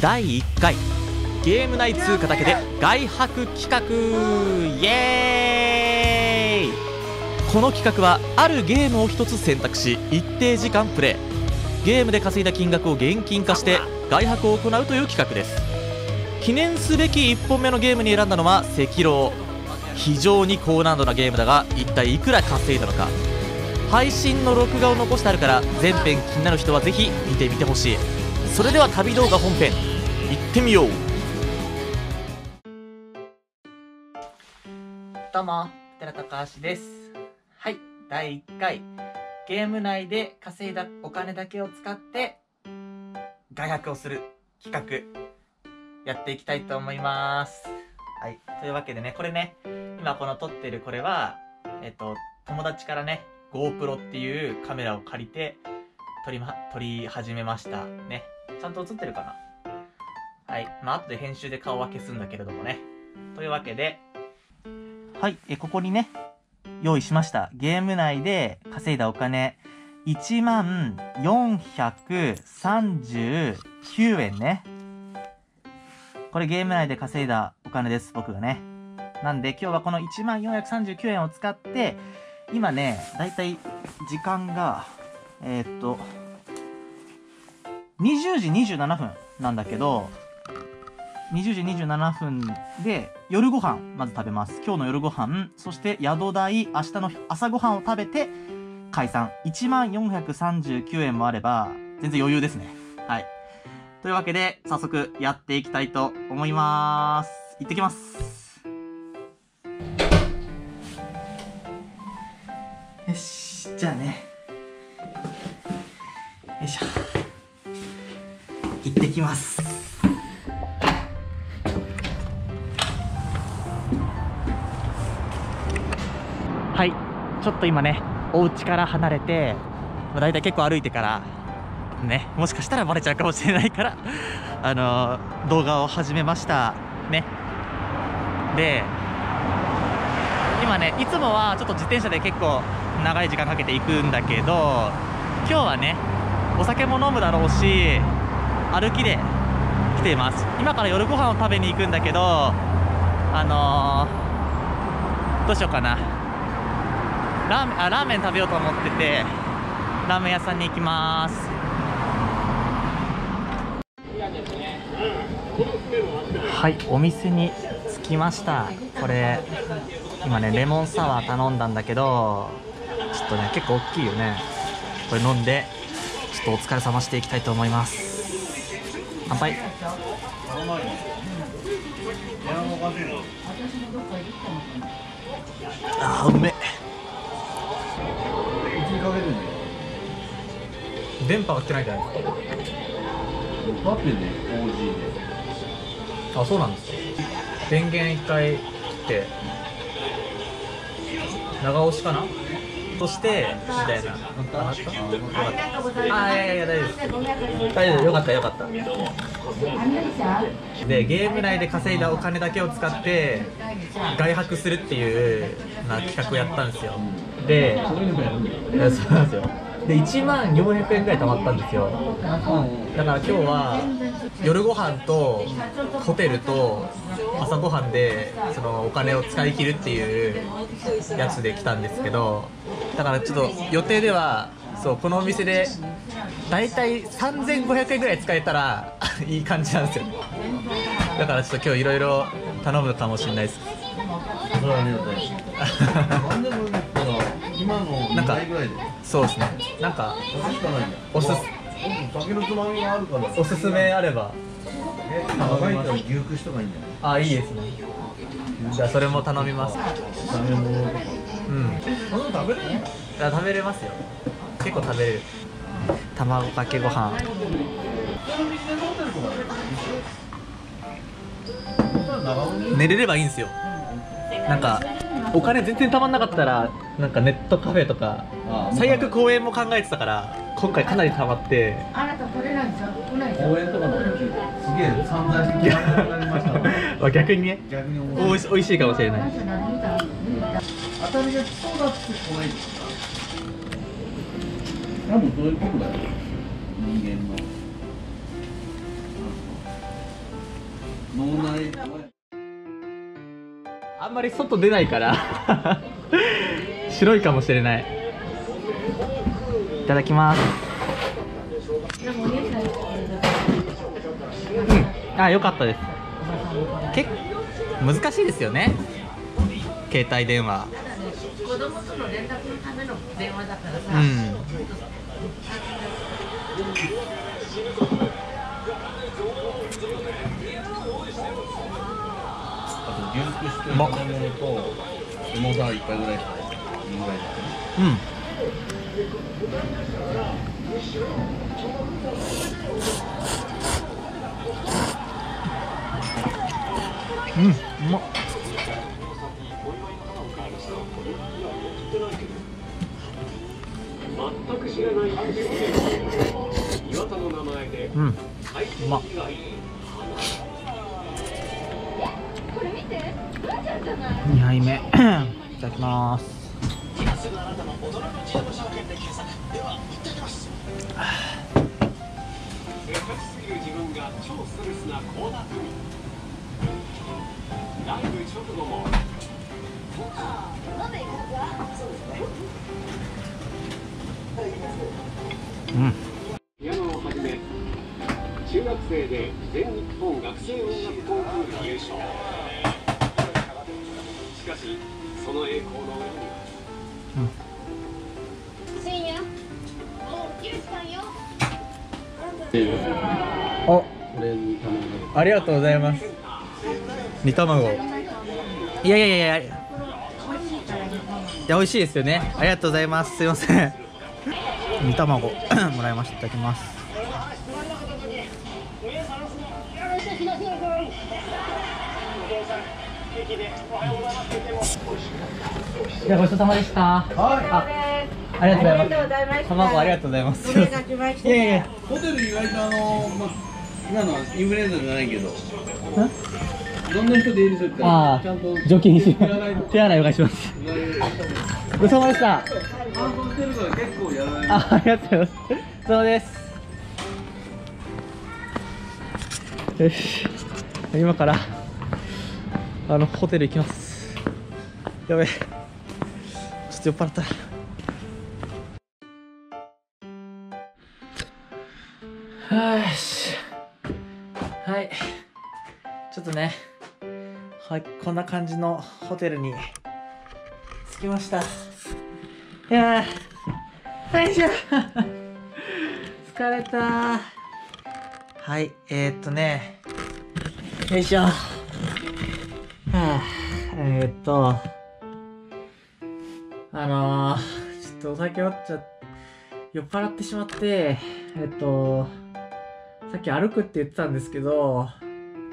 第1回。ゲーム内通貨だけで外泊企画。イエーイ。この企画はあるゲームを1つ選択し一定時間プレイ。ゲームで稼いだ金額を現金化して外泊を行うという企画です。記念すべき1本目のゲームに選んだのは赤狼。非常に高難度なゲームだが一体いくら稼いだのか。配信の録画を残してあるから全編気になる人はぜひ見てみてほしい。それでは旅動画本編行ってみよう。どうも寺高橋です。はい第1回。ゲーム内で稼いだお金だけを使って外泊をする企画やっていきたいと思います。はい。というわけでねこれね今この撮ってるこれはえっと友達からね GoPro っていうカメラを借りて撮り,、ま、撮り始めましたねちゃんと映ってるかな？はい。まあ後で編集で顔は消すんだけれどもね。というわけではい。えここにね用意しました。ゲーム内で稼いだお金1万439円ね。これゲーム内で稼いだお金です僕がね。なんで今日はこの1万439円を使って今ねだいたい時間がえー、っと20時27分なんだけど20時27分で夜ご飯まず食べます。今日の夜ご飯そして宿代明日の朝ご飯を食べて解散。1万439円もあれば全然余裕ですね。はい。というわけで早速やっていきたいと思います。行ってきます。よし。じゃあね。よいしょ。きます。はい。ちょっと今ねお家から離れてだいたい結構歩いてからねもしかしたらバレちゃうかもしれないから あのー、動画を始めました。ね。で今ねいつもはちょっと自転車で結構長い時間かけて行くんだけど今日はねお酒も飲むだろうし歩きで来ています。今から夜ご飯を食べに行くんだけどあのー、どうしようかな。ラーメンあラーメン食べようと思っててラーメン屋さんに行きます。はいお店に着きました。これ今ねレモンサワー頼んだんだけどちょっとね結構大きいよね。これ飲んでちょっとお疲れ様していきたいと思います。乾杯。あーうめ。電波が来てないじゃない。ですか待ってね OG で。あそうなんです電源一回切って。長押しかなそしてみたいな。あありがとうございますあいやいや大丈夫。です大丈夫。よかったよかった。でゲーム内で稼いだお金だけを使って外泊するっていうな企画をやったんですよ。でそうなんですよ。で1万400円ぐらい貯まったんですよ。だから今日は夜ご飯とホテルと朝ごはんでそのお金を使い切るっていうやつで来たんですけどだからちょっと予定ではそうこのお店で大体3500円ぐらい使えたら いい感じなんですよ。だからちょっと今日いろいろ頼むかもしれないです。それはありがたい なんでもだから今の2倍ぐらいで。そうですね。なんかおすす僕酒のつまみがあるからおすすめあれば。え長いから牛串とかいいんじゃないあいいですね。じゃあそれも頼みます。食べ物とかうん。そんなの食べれないあ食べれますよ。結構食べれる。卵かけご飯。寝れればいいんですよ。なんかお金全然たまんなかったらなんかネットカフェとかあ。最悪公園も考えてたから今回かなりたまって。あなたこれなんですよ。来ないですよ公園とかの時すげえ散財してまし 逆にね逆にしおいしいかもしれない当た。りが来そうだって怖いですか多分そう。いうことだよ人間の脳内あんまり外出ないから。白いかもしれないいただきます。うん。あ良かったです。結難しいですよね。携帯電話。子供との連絡のための電話だからさ、うん。あと牛肉しと炒め物と重さ一杯ぐらいしかい。うんうん、うまっ。すぎる自分が超ストレスな倖田來未ライブ直後もうん。ピアノを始め中学生で全日本学生音楽コンクール優勝しかしその栄光の裏には深夜。もう起きる時間よおありがとうございます。煮卵。いやいやいやいや。美味しいですよね。ありがとうございます。すいません。煮卵。もらいました。いただきます。いやごちそうさまでした。はい。あありがとうございます。卵ありがとうございます。いやいやいや。ホテル意外とあの、まあ、今のはインフルエンザじゃないけどどんな人出入りするかああちゃんと除菌し手洗いお願いしますごちそうさまでした乾燥してるから結構やらないあ、ありがとうございます。そうです。よし。今から、あの、ホテル行きます。やべえ。ちょっと酔っ払った。はし。ちょっとね。はい、こんな感じのホテルに着きました。いやー。よいしょ疲れたはいえー、っとねよいしょはあえー、っとあのー、ちょっとお酒酔っちゃ酔っ払ってしまってえっとさっき歩くって言ってたんですけど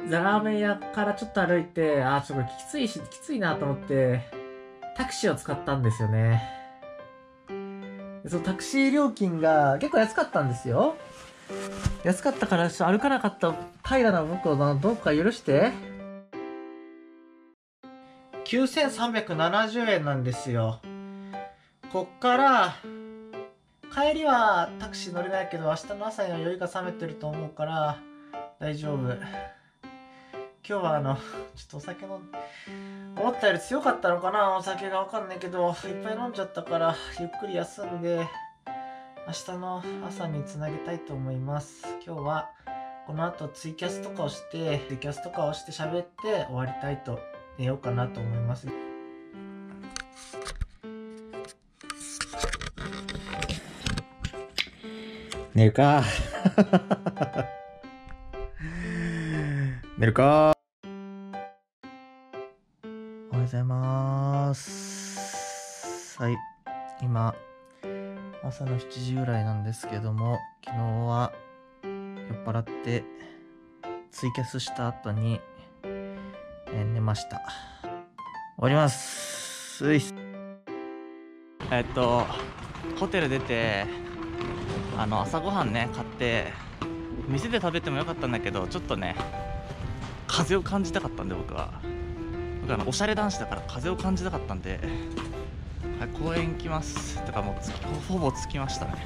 ザラーメン屋からちょっと歩いてあーちょっときついしきついなと思ってタクシーを使ったんですよね。そのタクシー料金が結構安かったんですよ。安かったからちょっと歩かなかった平らな僕をどうか許して。9370円なんですよ。こっから帰りはタクシー乗れないけど明日の朝には酔いが覚めてると思うから大丈夫。今日はあのちょっとお酒の思ったより強かったのかなお酒がわかんないけどいっぱい飲んじゃったからゆっくり休んで明日の朝につなげたいと思います。今日はこの後ツイキャスとかをしてツイキャスとかをして喋って終わりたいと寝ようかなと思います。寝るか 寝るかおはようございます。はい。今、朝の7時ぐらいなんですけども、昨日は酔っ払ってツイキャスした後に、えー寝ました。終わります。えっと、ホテル出て、あの、朝ごはんね、買って、店で食べてもよかったんだけど、ちょっとね、風を感じたかったんで、僕は。僕あのおしゃれ男子だから風を感じたかったんで、はい、公園行きます。てかもうほぼ着きましたね。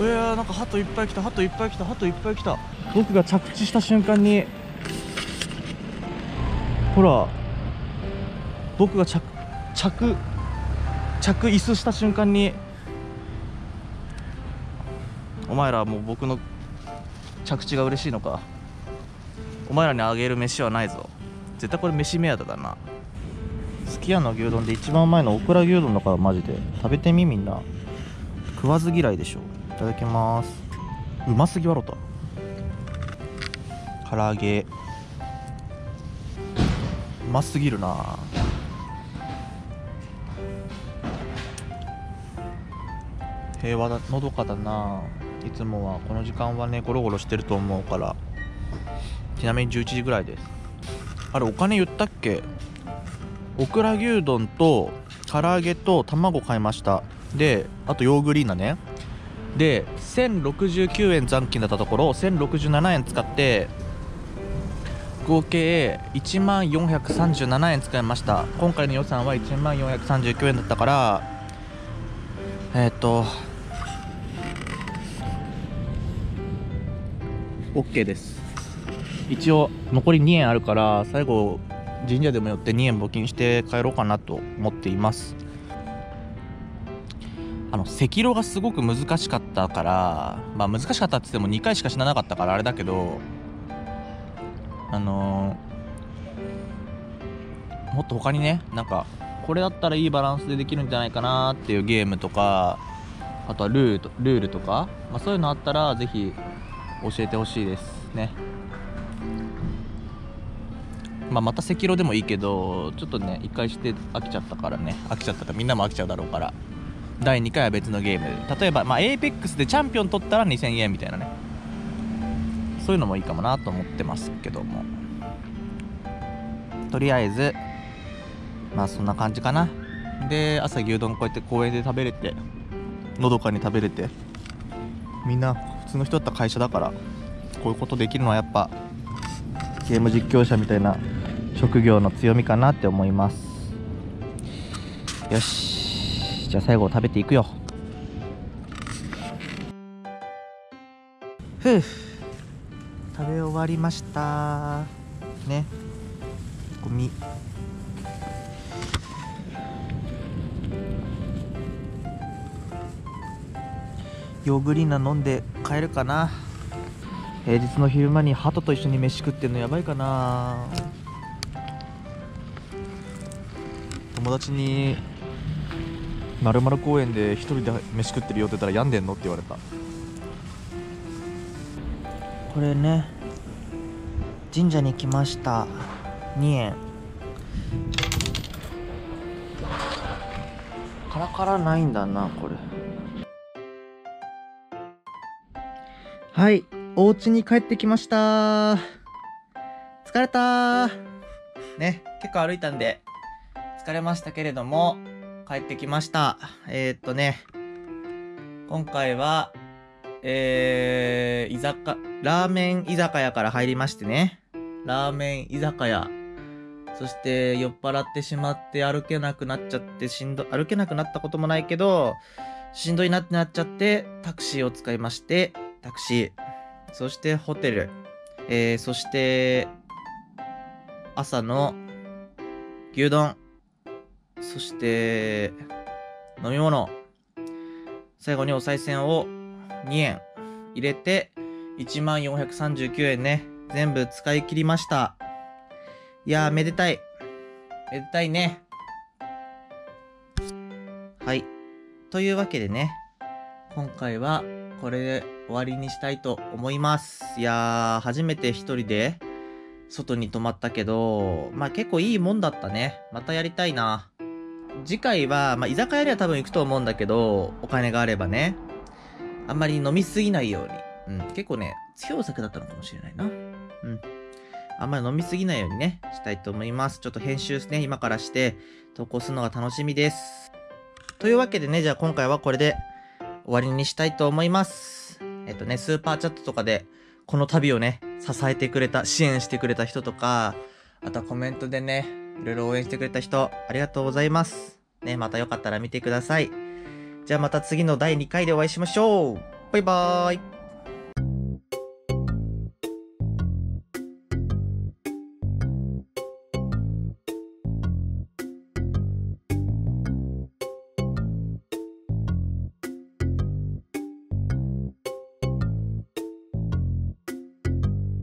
いやーなんか鳩いっぱい来た鳩いっぱい来た鳩いっぱい来た。僕が着地した瞬間にほら僕が着着着椅子した瞬間にお前らもう僕の着地が嬉しいのか？お前らにあげる飯はないぞ。絶対これ飯目当てだな。すき家の牛丼で一番うまいのオクラ牛丼だからマジで。食べてみみんな。食わず嫌いでしょ。いただきます。うますぎわろた。唐揚げ。うますぎるな。平和だのどかだな。いつもはこの時間はねゴロゴロしてると思うから。ちなみに11時ぐらいです。あれお金言ったっけ？オクラ牛丼と唐揚げと卵買いました。であとヨーグリーナね。で1069円残金だったところ1067円使って合計1万437円使いました。今回の予算は1万439円だったからえっ、と OK です。一応残り2円あるから最後神社でも寄って2円募金して帰ろうかなと思っています。あの赤色がすごく難しかったからまあ難しかったって言っても2回しか死ななかったからあれだけどあのーもっと他にねなんかこれだったらいいバランスでできるんじゃないかなっていうゲームとかあとはルールとルールとか、まあ、そういうのあったらぜひ教えてほしいですね。まあ、また赤色でもいいけどちょっとね一回して飽きちゃったからね。飽きちゃったからみんなも飽きちゃうだろうから。第2回は別のゲーム。例えば、まあ、APEX でチャンピオン取ったら2000円みたいなね。そういうのもいいかもなと思ってますけども。とりあえずまあそんな感じかな。で朝牛丼こうやって公園で食べれてのどかに食べれてみんな普通の人だった会社だからこういうことできるのはやっぱゲーム実況者みたいな職業の強みかなって思います。よし。じゃあ最後食べていくよ。ふう。食べ終わりました。ね。ゴミ。ヨーグリーナ飲んで帰るかな。平日の昼間に鳩と一緒に飯食ってんのやばいかな。友達に「まる公園で一人で飯食ってるよ」って言ったら病んでんの？って言われた。これね神社に来ました。2円。カラカラないんだなこれ。はい。お家に帰ってきました。疲れた。ね結構歩いたんで疲れましたけれども帰ってきました。えー、っとね今回はえー、居酒ラーメン居酒屋から入りましてね。ラーメン居酒屋。そして酔っ払ってしまって歩けなくなっちゃってしんど歩けなくなったこともないけどしんどいなってなっちゃってタクシーを使いましてタクシーそしてホテル、えー、そして朝の牛丼。そして飲み物。最後にお賽銭を2円。入れて1万439円ね。全部使い切りました。いやーめでたい。めでたいね。はい。というわけでね今回はこれで終わりにしたいと思いますいやー初めて一人で外に泊まったけどまあ結構いいもんだったねまたやりたいな次回は、まあ、居酒屋では多分行くと思うんだけどお金があればねあんまり飲みすぎないように。うん。結構ね、強い酒だったのかもしれないな。うん。あんまり飲みすぎないようにね、したいと思います。ちょっと編集ですね、今からして、投稿するのが楽しみです。というわけでね、じゃあ今回はこれで終わりにしたいと思います。えっとね、スーパーチャットとかで、この旅をね、支えてくれた、支援してくれた人とか、あとはコメントでね、いろいろ応援してくれた人、ありがとうございます。ね、またよかったら見てください。じゃあまた次の第2回でお会いしましょうバイバーイ